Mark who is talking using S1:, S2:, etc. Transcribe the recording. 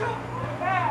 S1: Shoot! Yeah.